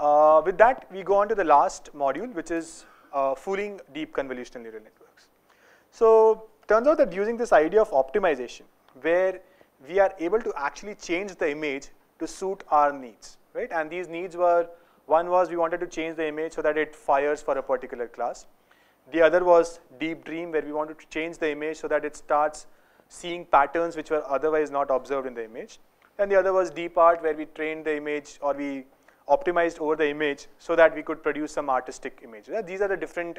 Uh, with that, we go on to the last module, which is uh, fooling deep convolutional neural networks. So, turns out that using this idea of optimization, where we are able to actually change the image to suit our needs, right? And these needs were, one was we wanted to change the image so that it fires for a particular class. The other was deep dream, where we wanted to change the image so that it starts seeing patterns which were otherwise not observed in the image. And the other was deep art, where we trained the image or we optimized over the image so that we could produce some artistic image. These are the different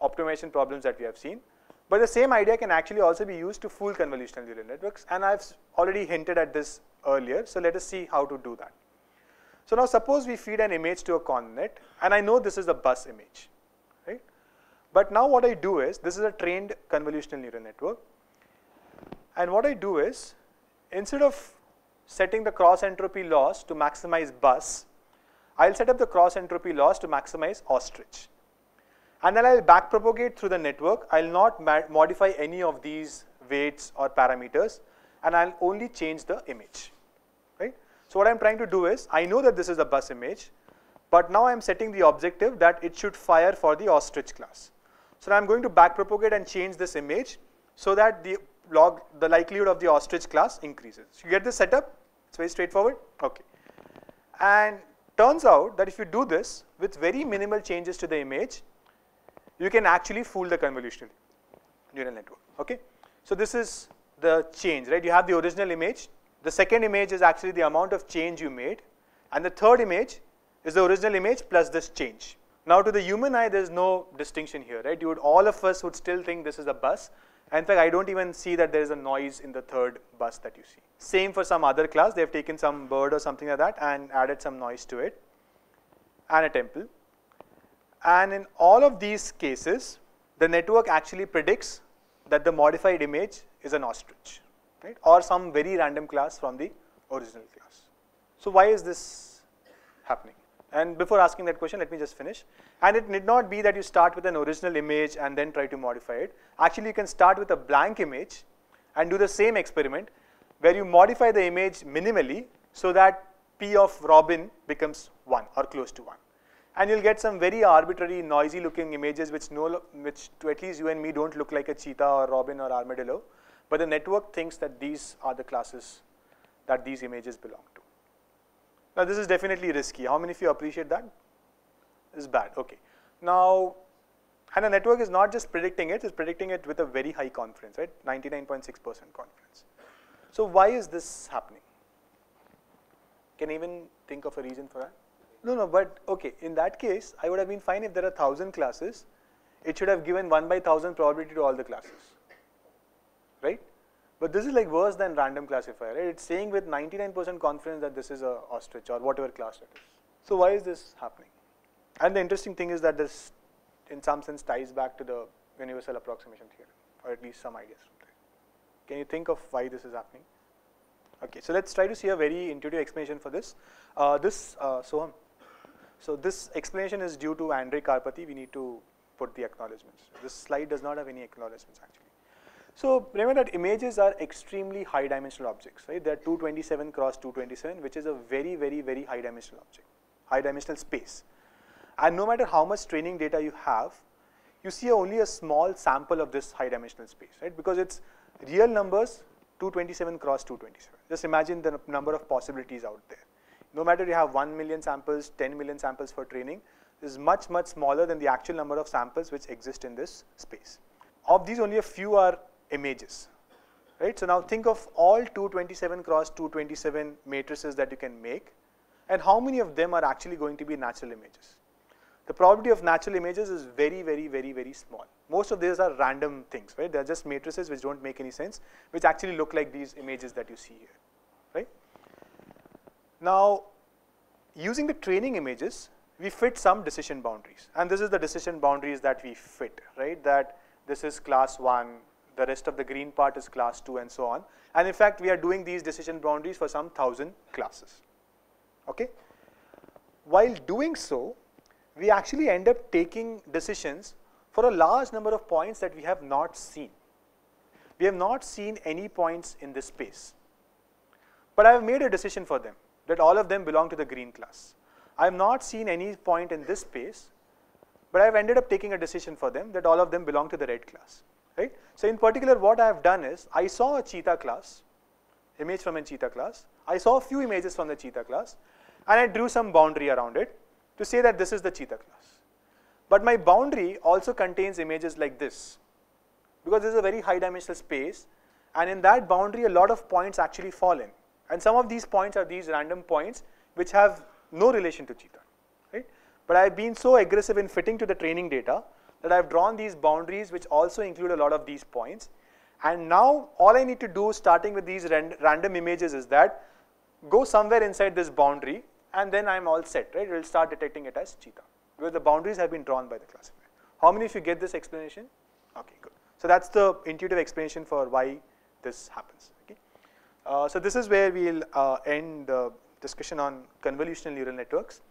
optimization problems that we have seen. But the same idea can actually also be used to fool convolutional neural networks, and I've already hinted at this earlier, so let us see how to do that. So now suppose we feed an image to a ConvNet, and I know this is a bus image? But now what I do is, this is a trained convolutional neural network, and what I do is, instead of setting the cross entropy loss to maximize bus, I'll set up the cross entropy loss to maximize ostrich. And then I'll backpropagate through the network. I'll not modify any of these weights or parameters, and I'll only change the image, right? So what I'm trying to do is, I know that this is a bus image, but now I'm setting the objective that it should fire for the ostrich class. So I'm going to backpropagate and change this image so that the log, the likelihood of the ostrich class increases. So you get this setup? It's very straightforward. Okay. And Turns out that if you do this with very minimal changes to the image, you can actually fool the convolutional neural network. Okay? So this is the change, right? You have the original image. The second image is actually the amount of change you made. And the third image is the original image plus this change. Now to the human eye, there's no distinction here, right? You would, all of us would still think this is a bus. In fact, I don't even see that there is a noise in the third bus that you see. Same for some other class. They've taken some bird or something like that and added some noise to it and a temple. And in all of these cases, the network actually predicts that the modified image is an ostrich, right? Or some very random class from the original class. So why is this happening? And before asking that question, let me just finish. And it need not be that you start with an original image and then try to modify it. Actually, you can start with a blank image and do the same experiment where you modify the image minimally so that P of Robin becomes 1 or close to 1. And you'll get some very arbitrary, noisy looking images which, no, which to at least you and me don't look like a cheetah or robin or armadillo. But the network thinks that these are the classes that these images belong to. Now this is definitely risky. How many of you appreciate that? Is bad. Okay. Now, and a network is not just predicting it, it's predicting it with a very high confidence, right? 99.6% confidence. So why is this happening? Can even think of a reason for that? No, no, but okay, in that case, I would have been fine if there are 1000 classes. It should have given 1 by 1000 probability to all the classes, right? But this is like worse than random classifier. Right? It's saying with 99% confidence that this is a ostrich or whatever class it is. So why is this happening? And the interesting thing is that this, in some sense, ties back to the universal approximation theorem, or at least some ideas from there. Can you think of why this is happening? Okay, so let's try to see a very intuitive explanation for this. Uh, this, uh, Soham, so this explanation is due to Andrej Karpathy. We need to put the acknowledgements. This slide does not have any acknowledgements actually. So remember that images are extremely high dimensional objects, right? They're 227 cross 227, which is a very, very, very high dimensional object, high dimensional space. And no matter how much training data you have, you see only a small sample of this high dimensional space, right? Because it's real numbers 227 cross 227. Just imagine the number of possibilities out there. No matter you have 1 million samples, 10 million samples for training, this is much, much smaller than the actual number of samples which exist in this space. Of these, only a few are images, right? So now think of all 227 cross 227 matrices that you can make and how many of them are actually going to be natural images. The probability of natural images is very, very, very, very small. Most of these are random things, right? They're just matrices which don't make any sense, which actually look like these images that you see here, right? Now, using the training images, we fit some decision boundaries. And this is the decision boundaries that we fit, right? That this is class 1, the rest of the green part is class 2 and so on. And in fact, we are doing these decision boundaries for some thousand classes. Okay? While doing so, we actually end up taking decisions for a large number of points that we have not seen. we have not seen any points in this space. But I have made a decision for them that all of them belong to the green class. I have not seen any point in this space, but I have ended up taking a decision for them that all of them belong to the red class. Right? So in particular, what I have done is I saw a cheetah class, image from a cheetah class. I saw a few images from the cheetah class, and I drew some boundary around it to say that this is the cheetah class. But my boundary also contains images like this because this is a very high dimensional space and in that boundary a lot of points actually fall in and some of these points are these random points which have no relation to cheetah, right? But I've been so aggressive in fitting to the training data that I've drawn these boundaries which also include a lot of these points and now all I need to do starting with these random images is that go somewhere inside this boundary and then I'm all set, right? It will start detecting it as cheetah because the boundaries have been drawn by the classifier. How many of you get this explanation? Okay, good. So that's the intuitive explanation for why this happens. Okay. Uh, so this is where we'll uh, end the discussion on convolutional neural networks.